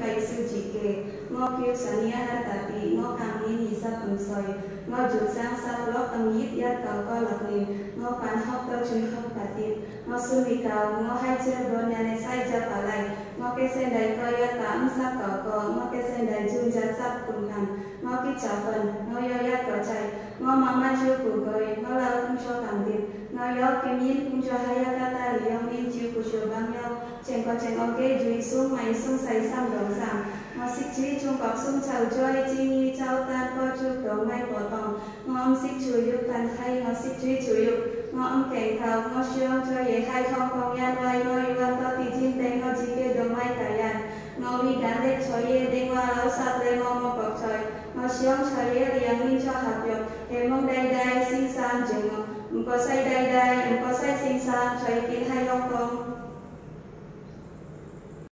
કઈ સૂજી કે ngô kêu sản nha ra tà tì ngô càng ni ni sa sang sa lóc ya kau co lạc liền pan phán hóc tơ chuyên hóc tà tì ngô su mì cầu ngô hai chưa đồ nhà sai cho phá lại ngô kê sen đầy co ya tám sa cầu co ngô kê sen đầy chung giá sắp cùng thầm ngô kê trả yo ya ko chai ngô ma ma chu ku la kun cho kam ti ngô yo ki min kun cho ha ya li yo min chu ku cho bang yo chen ko chen ok jui sung mai sung sai sam dong giảm mà sik chi chung kok sung chau joy chi ni chau tan ko chu do mai bo tong ngõ om sik chu yu tan hay ngõ sik chi chu yu ngõ om cảnh thao ngõ siêu cho ye hai không không yan wai wai wan to ti chin tên ngõ chi 难得在夜店外老沙对我默默独，我想在夜里让天窗合约，羡望代代先生寂寞，唔怕晒呆，唔怕先生随便。